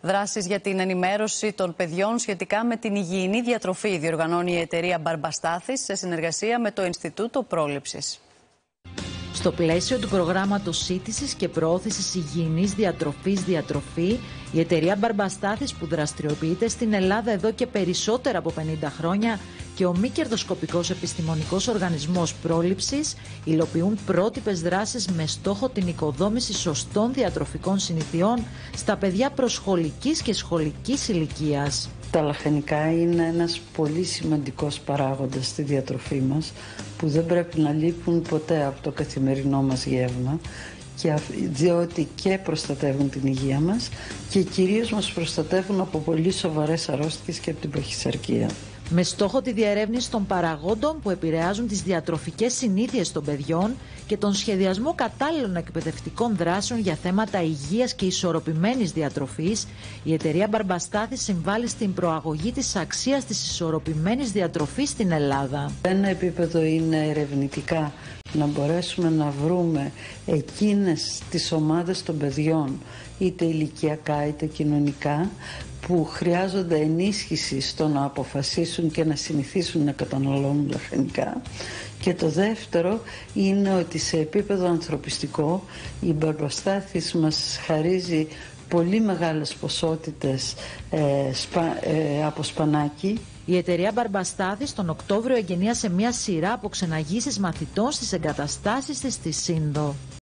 Δράσεις για την ενημέρωση των παιδιών σχετικά με την υγιεινή διατροφή διοργανώνει η εταιρεία Μπαρμπαστάθης σε συνεργασία με το Ινστιτούτο Πρόληψης. Στο πλαίσιο του προγράμματος σύντησης και προώθησης υγιεινής διατροφής διατροφή, η εταιρεία Μπαρμπαστάθης που δραστηριοποιείται στην Ελλάδα εδώ και περισσότερα από 50 χρόνια και ο μη κερδοσκοπικός επιστημονικός οργανισμός πρόληψης υλοποιούν πρότυπες δράσεις με στόχο την οικοδόμηση σωστών διατροφικών συνηθιών στα παιδιά προσχολικής και σχολικής ηλικίας. Τα λαχανικά είναι ένας πολύ σημαντικός παράγοντας στη διατροφή μας που δεν πρέπει να λείπουν ποτέ από το καθημερινό μας γεύμα και διότι και προστατεύουν την υγεία μας και κυρίως μας προστατεύουν από πολύ σοβαρές αρρώστιες και από την παχυσαρκία με στόχο τη διερεύνηση των παραγόντων που επηρεάζουν τις διατροφικές συνήθειες των παιδιών και τον σχεδιασμό κατάλληλων εκπαιδευτικών δράσεων για θέματα υγείας και ισορροπημένης διατροφής, η εταιρεία Μπαρμπαστάθης συμβάλλει στην προαγωγή της αξίας της ισορροπημένης διατροφής στην Ελλάδα. Ένα επίπεδο είναι ερευνητικά να μπορέσουμε να βρούμε εκείνες τις ομάδες των παιδιών είτε ηλικιακά είτε κοινωνικά που χρειάζονται ενίσχυση στο να αποφασίσουν και να συνηθίσουν να καταναλώνουν λαχανικά και το δεύτερο είναι ότι σε επίπεδο ανθρωπιστικό η Μπαρμπαστάθης μας χαρίζει πολύ μεγάλες ποσότητες ε, ε, από σπανάκι η εταιρεία Μπαρμπαστάθης τον Οκτώβριο εγγενίασε μια σειρά από ξεναγήσεις μαθητών στις εγκαταστάσεις της στη Σύνδο.